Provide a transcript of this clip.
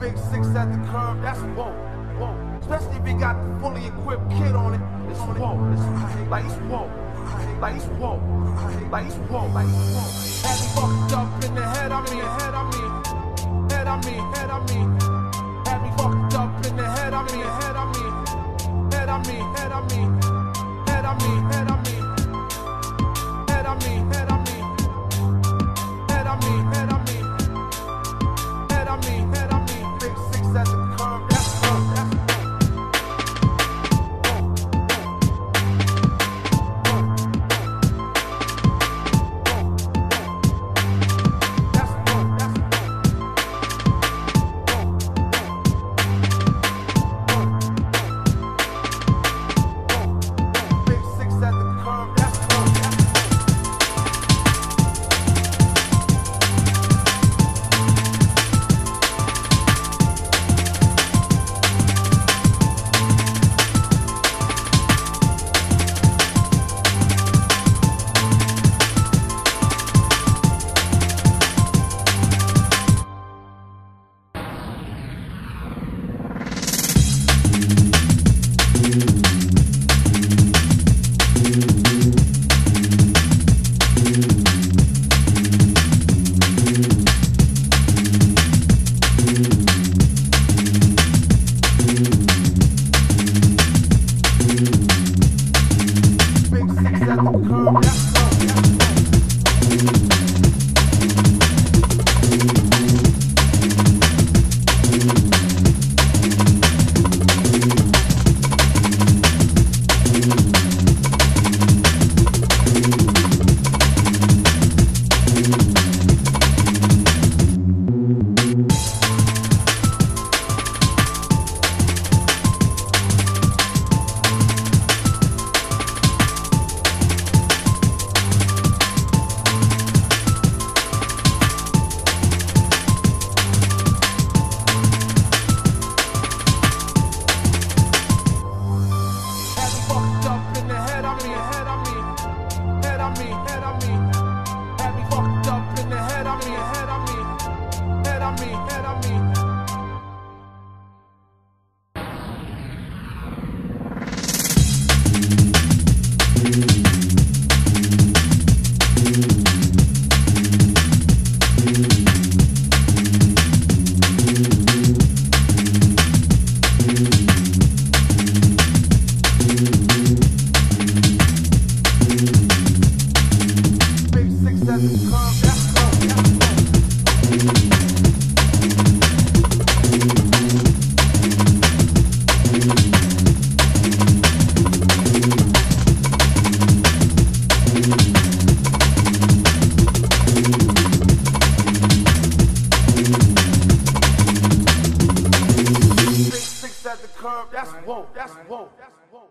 Big six at the curb, that's whoa, whoa. Especially if you got the fully equipped kit on it. It's whoa, it's like it's whoa, like it's whoa, like it's whoa, like it's whoa. Had me fucked up in the head, I mean, head, I mean, head, I mean, head, I mean. Had me fucked up in the head, I mean, head, I mean, head, I mean, head, I mean, head, I mean, head, I mean, Big six, that's come, that's me. That's one. That's one. That's one.